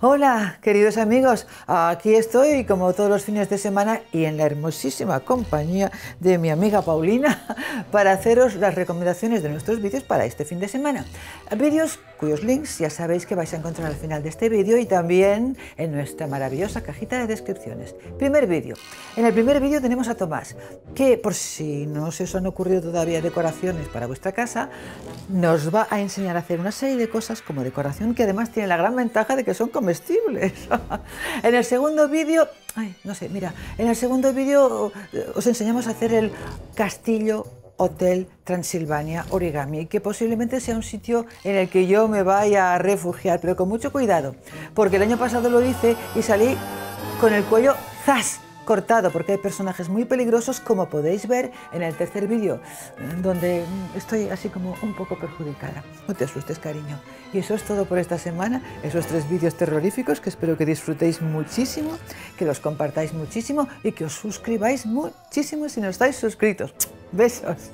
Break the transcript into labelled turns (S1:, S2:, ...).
S1: Hola, queridos amigos, aquí estoy como todos los fines de semana y en la hermosísima compañía de mi amiga Paulina para haceros las recomendaciones de nuestros vídeos para este fin de semana. Vídeos cuyos links ya sabéis que vais a encontrar al final de este vídeo y también en nuestra maravillosa cajita de descripciones. Primer vídeo. En el primer vídeo tenemos a Tomás, que por si no se os han ocurrido todavía decoraciones para vuestra casa, nos va a enseñar a hacer una serie de cosas como decoración que además tiene la gran ventaja de que son comestibles. en el segundo vídeo, ay, no sé, mira, en el segundo vídeo eh, os enseñamos a hacer el castillo Hotel Transilvania Origami, que posiblemente sea un sitio en el que yo me vaya a refugiar, pero con mucho cuidado, porque el año pasado lo hice y salí con el cuello ¡zas! cortado porque hay personajes muy peligrosos como podéis ver en el tercer vídeo donde estoy así como un poco perjudicada. No te asustes cariño. Y eso es todo por esta semana, esos tres vídeos terroríficos que espero que disfrutéis muchísimo, que los compartáis muchísimo y que os suscribáis muchísimo si no estáis suscritos. Besos.